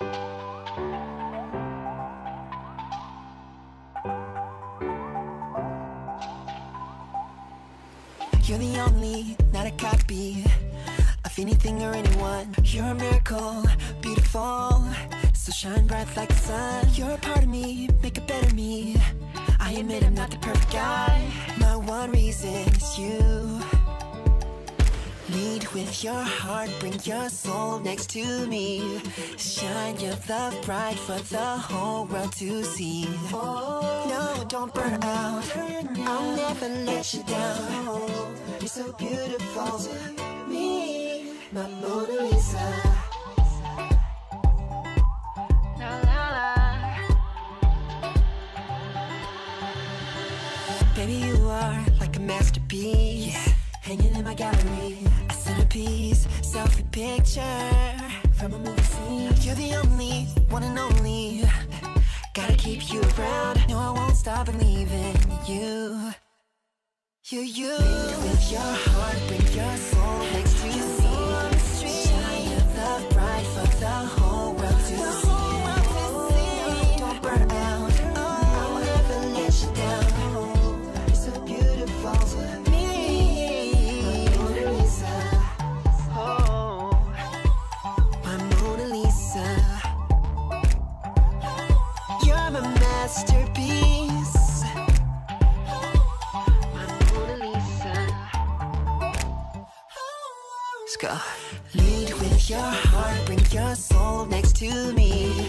You're the only, not a copy of anything or anyone. You're a miracle, beautiful, so shine bright like the sun. You're a part of me, make a better me. I admit I'm not the perfect guy. My one reason is you. Lead with your heart, bring your soul next to me. Shine your love bright for the whole world to see. No, don't burn out. I'll never let you down. You're so beautiful to me, my Mona Lisa. Baby, you are like a masterpiece Hanging in my gallery. A centerpiece, selfie picture From a movie scene. You're the only, one and only. Gotta keep you around. No, I won't stop believing in you. You, you. With your heart, bring your soul next to me Let's go. Lead with your heart, bring your soul next to me.